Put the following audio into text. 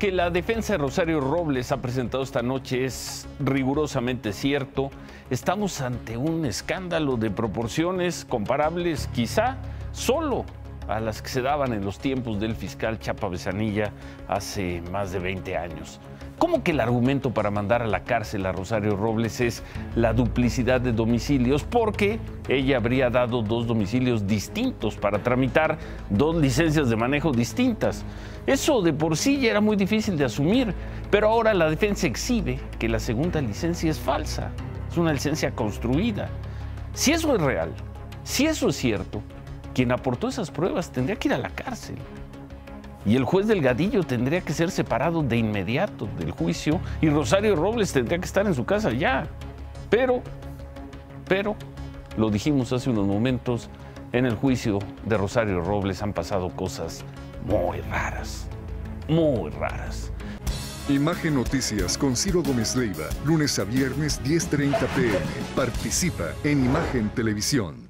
que la defensa de Rosario Robles ha presentado esta noche es rigurosamente cierto. Estamos ante un escándalo de proporciones comparables quizá solo a las que se daban en los tiempos del fiscal Chapa Besanilla hace más de 20 años. ¿Cómo que el argumento para mandar a la cárcel a Rosario Robles es la duplicidad de domicilios? Porque ella habría dado dos domicilios distintos para tramitar dos licencias de manejo distintas. Eso de por sí ya era muy difícil de asumir, pero ahora la defensa exhibe que la segunda licencia es falsa, es una licencia construida. Si eso es real, si eso es cierto, quien aportó esas pruebas tendría que ir a la cárcel. Y el juez Delgadillo tendría que ser separado de inmediato del juicio y Rosario Robles tendría que estar en su casa ya. Pero, pero, lo dijimos hace unos momentos, en el juicio de Rosario Robles han pasado cosas muy raras, muy raras. Imagen Noticias con Ciro Gómez Leiva, lunes a viernes 10.30 pm. Participa en Imagen Televisión.